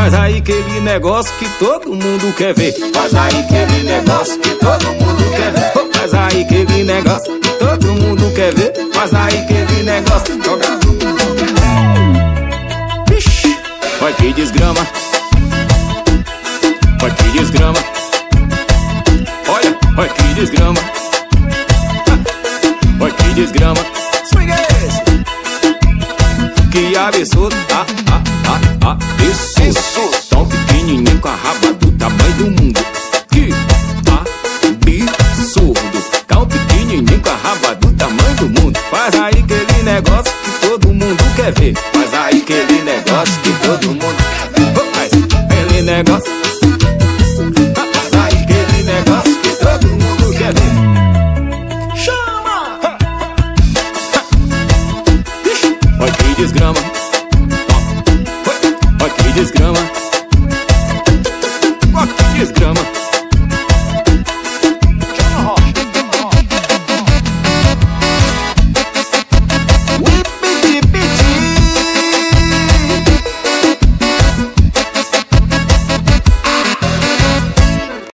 Faz aí aquele negócio que todo mundo quer ver. Faz aí aquele negócio que todo mundo quer ver. Faz aí aquele negócio que todo mundo quer ver. Faz aí aquele negócio. Joga. Vixe, olha que desgrama. Olha que desgrama. Olha, olha que desgrama. Olha que desgrama. Swing é. Que absurdo. Ah, ah, ah, ah, absurdo. Faz aí aquele negócio que todo mundo quer ver. Faz aí aquele negócio que todo mundo quer ver. Faz aquele negócio. Aí aquele negócio que todo mundo quer ver. Chama! Ha. Desgrama. Olha que desgrama. Olha que desgrama.